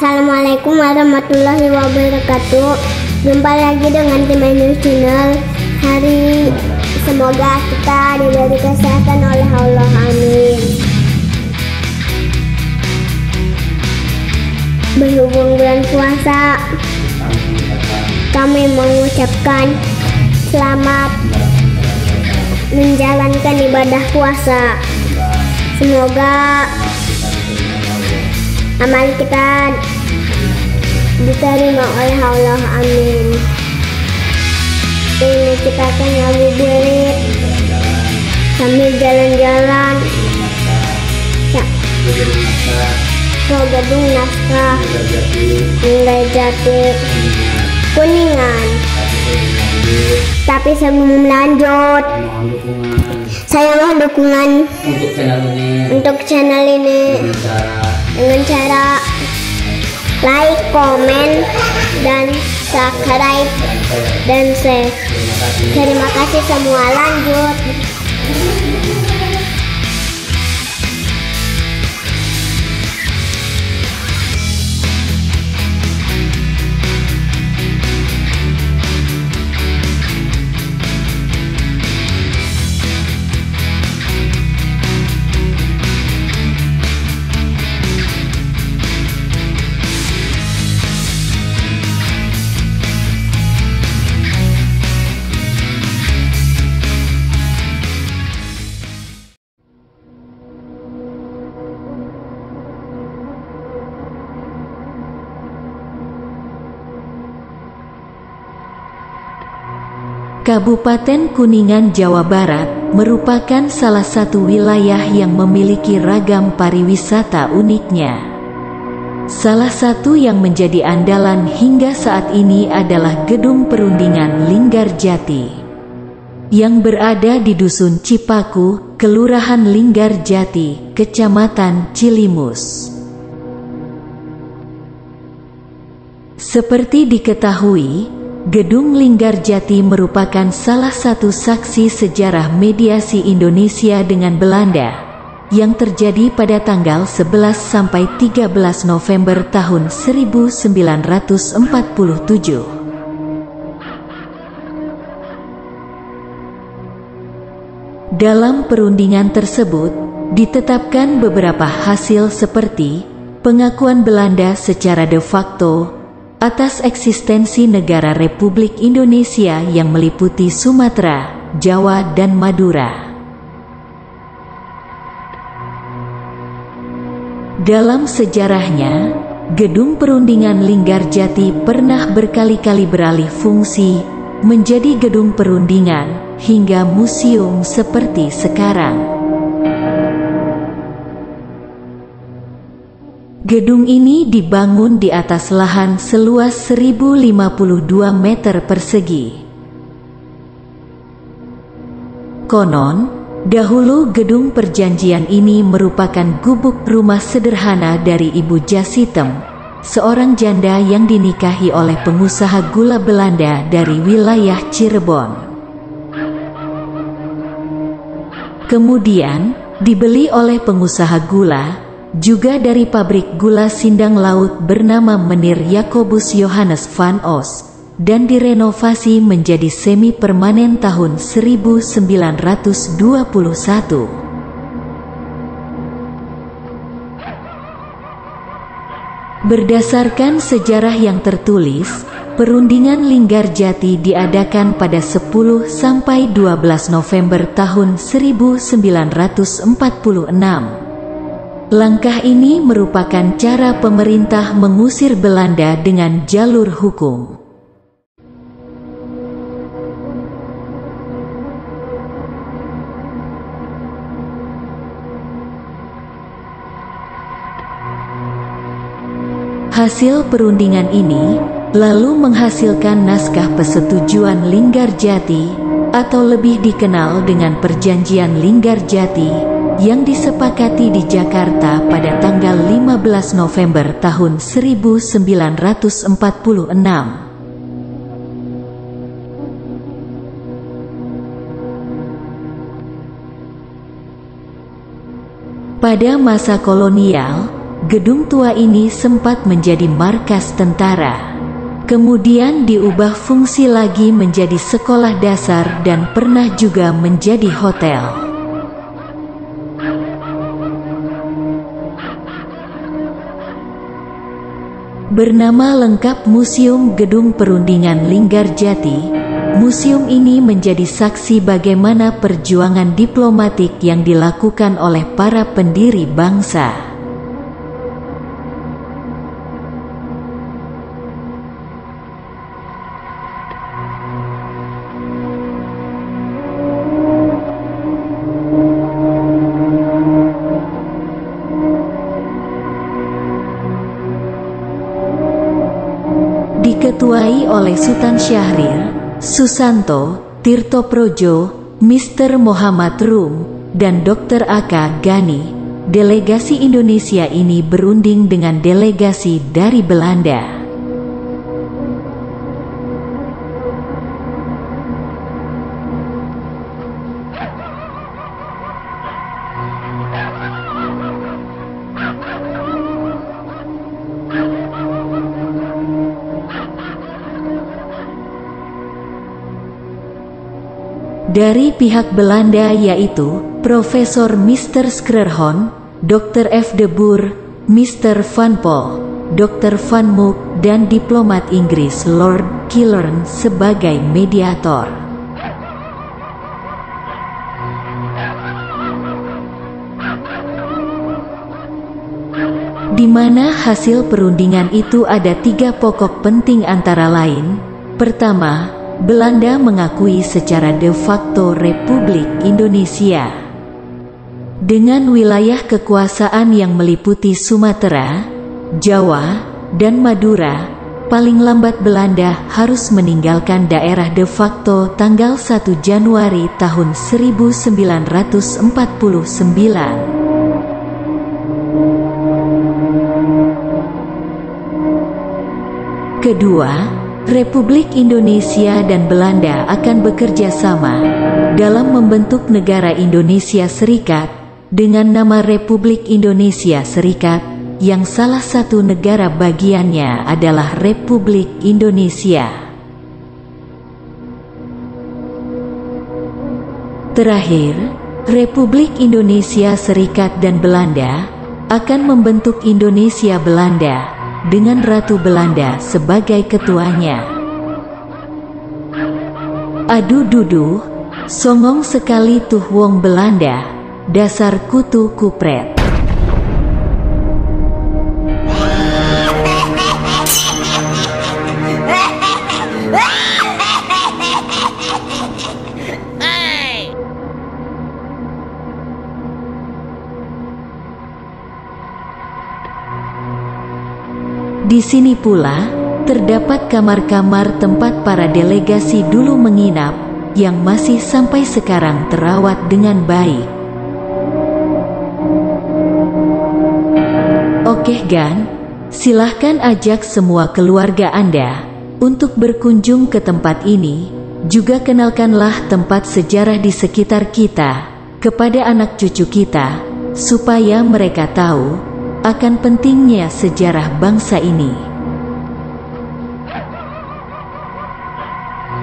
Assalamualaikum warahmatullahi wabarakatuh. Jumpa lagi dengan tim News Channel. Hari semoga kita diberi kesehatan oleh Allah. Amin. Berhubung bulan puasa, kami mengucapkan selamat menjalankan ibadah puasa. Semoga amal kita diterima oleh Allah. Amin. Ini kita akan ngabuburit sambil jalan-jalan ya, ke gedung naskah Nilai Jati Kuningan. Tapi sebelum lanjut, saya mohon dukungan untuk channel ini untuk channel ini dengan cara like, komen, dan subscribe dan share. Terima kasih semua. Lanjut. Kabupaten Kuningan, Jawa Barat merupakan salah satu wilayah yang memiliki ragam pariwisata uniknya. Salah satu yang menjadi andalan hingga saat ini adalah Gedung Perundingan Linggarjati yang berada di Dusun Cipaku, Kelurahan Linggarjati, Kecamatan Cilimus. Seperti diketahui, Gedung Linggarjati merupakan salah satu saksi sejarah mediasi Indonesia dengan Belanda yang terjadi pada tanggal 11 sampai 13 November tahun 1947. Dalam perundingan tersebut, ditetapkan beberapa hasil seperti pengakuan Belanda secara de facto atas eksistensi negara Republik Indonesia yang meliputi Sumatera, Jawa, dan Madura. Dalam sejarahnya, Gedung Perundingan Linggarjati pernah berkali-kali beralih fungsi menjadi gedung perundingan hingga museum seperti sekarang. Gedung ini dibangun di atas lahan seluas 1052 meter persegi. Konon, dahulu gedung perjanjian ini merupakan gubuk rumah sederhana dari Ibu Jasitem, seorang janda yang dinikahi oleh pengusaha gula Belanda dari wilayah Cirebon. Kemudian, dibeli oleh pengusaha gula juga dari pabrik gula sindang laut bernama Menir Yakobus Johannes van Os dan direnovasi menjadi semi permanen tahun 1921. Berdasarkan sejarah yang tertulis, perundingan Linggarjati diadakan pada 10 sampai 12 November tahun 1946. Langkah ini merupakan cara pemerintah mengusir Belanda dengan jalur hukum. Hasil perundingan ini lalu menghasilkan naskah persetujuan Linggarjati atau lebih dikenal dengan Perjanjian Linggarjati yang disepakati di Jakarta pada tanggal 15 November tahun 1946. Pada masa kolonial, gedung tua ini sempat menjadi markas tentara. Kemudian diubah fungsi lagi menjadi sekolah dasar dan pernah juga menjadi hotel. Bernama lengkap Museum Gedung Perundingan Linggarjati, museum ini menjadi saksi bagaimana perjuangan diplomatik yang dilakukan oleh para pendiri bangsa. Oleh Sultan Syahrir, Susanto, Tirto Projo, Mr. Muhammad Rum, dan Dr. Aka Gani. Delegasi Indonesia ini berunding dengan delegasi dari Belanda. Dari pihak Belanda yaitu Profesor Mr. Skrerhon, Dr. F. de Boer, Mr. Van Pol, Dr. Van Mook, dan diplomat Inggris Lord Killern sebagai mediator. Di mana hasil perundingan itu ada tiga pokok penting antara lain. Pertama, Belanda mengakui secara de facto Republik Indonesia. Dengan wilayah kekuasaan yang meliputi Sumatera, Jawa, dan Madura, paling lambat Belanda harus meninggalkan daerah de facto tanggal 1 Januari tahun 1949. Kedua, Republik Indonesia dan Belanda akan bekerja sama dalam membentuk negara Indonesia Serikat dengan nama Republik Indonesia Serikat yang salah satu negara bagiannya adalah Republik Indonesia. Terakhir, Republik Indonesia Serikat dan Belanda akan membentuk Indonesia Belanda dengan Ratu Belanda sebagai ketuanya. Adu dudu, songong sekali tuh wong Belanda, dasar kutu kupret. Di sini pula, terdapat kamar-kamar tempat para delegasi dulu menginap, yang masih sampai sekarang terawat dengan baik. Oke Gan, silahkan ajak semua keluarga Anda untuk berkunjung ke tempat ini, juga kenalkanlah tempat sejarah di sekitar kita kepada anak cucu kita, supaya mereka tahu akan pentingnya sejarah bangsa ini.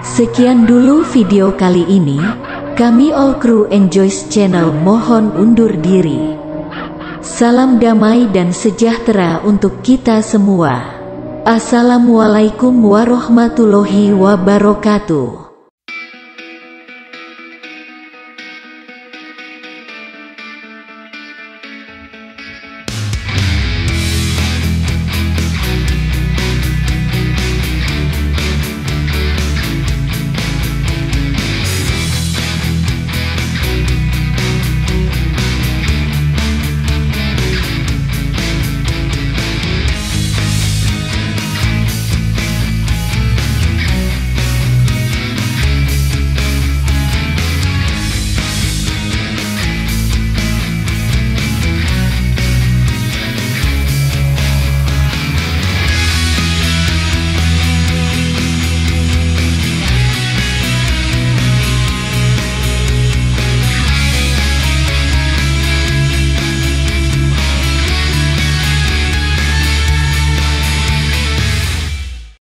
Sekian dulu video kali ini, kami All Crew Enjoys Channel mohon undur diri. Salam damai dan sejahtera untuk kita semua. Assalamualaikum warahmatullahi wabarakatuh.